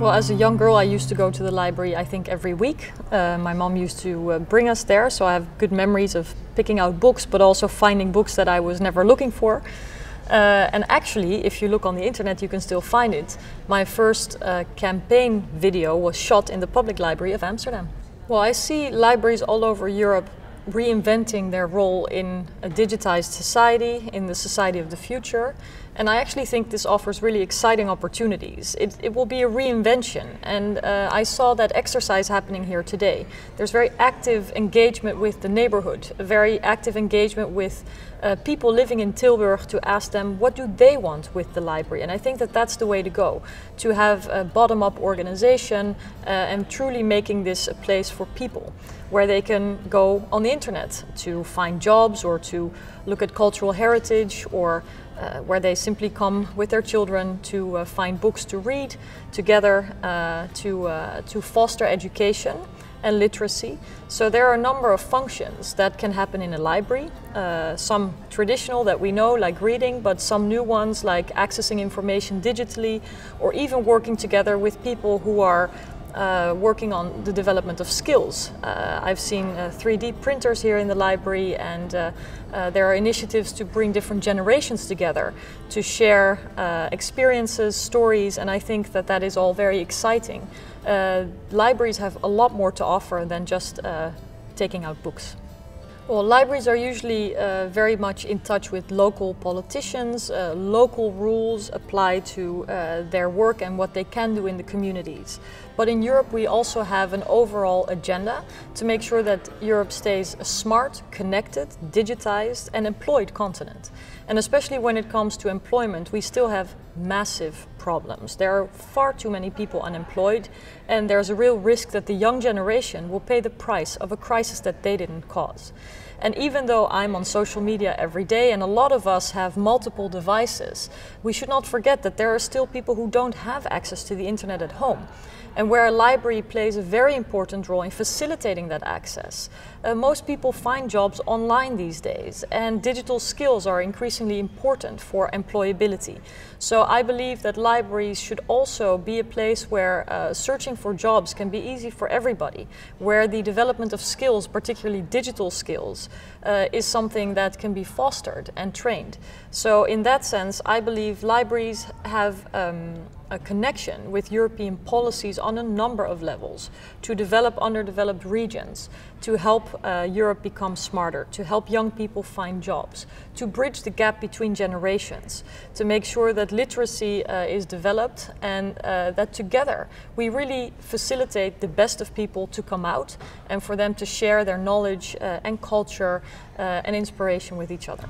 Well, as a young girl, I used to go to the library, I think, every week. Uh, my mom used to uh, bring us there, so I have good memories of picking out books, but also finding books that I was never looking for. Uh, and actually, if you look on the internet, you can still find it. My first uh, campaign video was shot in the public library of Amsterdam. Well, I see libraries all over Europe reinventing their role in a digitized society, in the society of the future. And I actually think this offers really exciting opportunities. It, it will be a reinvention, and uh, I saw that exercise happening here today. There's very active engagement with the neighborhood, a very active engagement with uh, people living in Tilburg to ask them what do they want with the library. And I think that that's the way to go, to have a bottom-up organization uh, and truly making this a place for people, where they can go on the internet to find jobs or to look at cultural heritage or uh, where they simply come with their children to uh, find books to read together uh, to, uh, to foster education and literacy. So there are a number of functions that can happen in a library. Uh, some traditional that we know, like reading, but some new ones like accessing information digitally or even working together with people who are uh, working on the development of skills. Uh, I've seen uh, 3D printers here in the library and uh, uh, there are initiatives to bring different generations together to share uh, experiences, stories, and I think that that is all very exciting. libraries have a lot more to offer than just taking out books. Well, libraries are usually uh, very much in touch with local politicians. Uh, local rules apply to uh, their work and what they can do in the communities. But in Europe, we also have an overall agenda to make sure that Europe stays a smart, connected, digitized, and employed continent. And especially when it comes to employment, we still have massive problems. There are far too many people unemployed, and there's a real risk that the young generation will pay the price of a crisis that they didn't cause. And even though I'm on social media every day and a lot of us have multiple devices, we should not forget that there are still people who don't have access to the internet at home and where a library plays a very important role in facilitating that access. Uh, most people find jobs online these days and digital skills are increasingly important for employability. So I believe that libraries should also be a place where uh, searching for jobs can be easy for everybody, where the development of skills, particularly digital skills, uh, is something that can be fostered and trained. So in that sense, I believe libraries have um, a connection with European policies on a number of levels to develop underdeveloped regions, to help uh, Europe become smarter, to help young people find jobs, to bridge the gap between generations, to make sure that literacy uh, is developed and uh, that together we really facilitate the best of people to come out and for them to share their knowledge uh, and culture uh, and inspiration with each other.